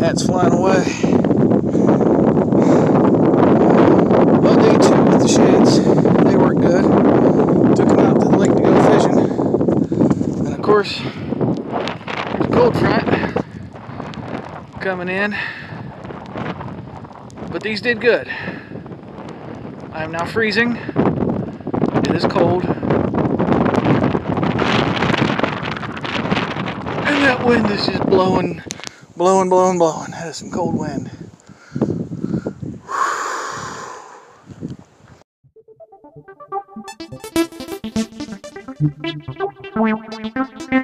That's flying away. Well, day two with the shades. They work good. Took them out to the lake to go fishing. And of course, there's a cold front coming in. But these did good. I am now freezing. It is cold. And that wind is just blowing, blowing, blowing, blowing. That is some cold wind.